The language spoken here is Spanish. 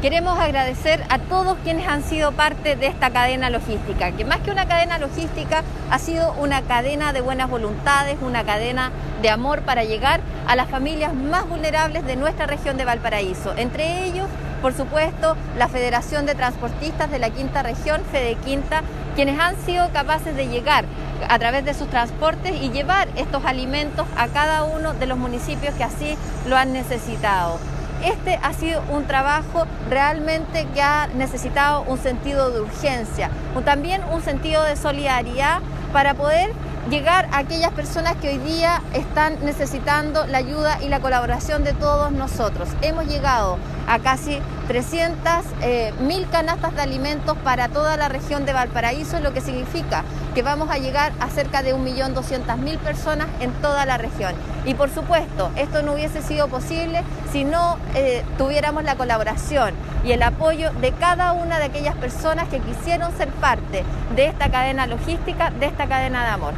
Queremos agradecer a todos quienes han sido parte de esta cadena logística, que más que una cadena logística ha sido una cadena de buenas voluntades, una cadena de amor para llegar a las familias más vulnerables de nuestra región de Valparaíso. Entre ellos, por supuesto, la Federación de Transportistas de la Quinta Región, Fede Quinta, quienes han sido capaces de llegar a través de sus transportes y llevar estos alimentos a cada uno de los municipios que así lo han necesitado este ha sido un trabajo realmente que ha necesitado un sentido de urgencia, también un sentido de solidaridad para poder llegar a aquellas personas que hoy día están necesitando la ayuda y la colaboración de todos nosotros. Hemos llegado a casi 300 eh, mil canastas de alimentos para toda la región de Valparaíso, lo que significa que vamos a llegar a cerca de 1.200.000 personas en toda la región. Y por supuesto, esto no hubiese sido posible si no eh, tuviéramos la colaboración y el apoyo de cada una de aquellas personas que quisieron ser parte de esta cadena logística, de esta cadena de amor.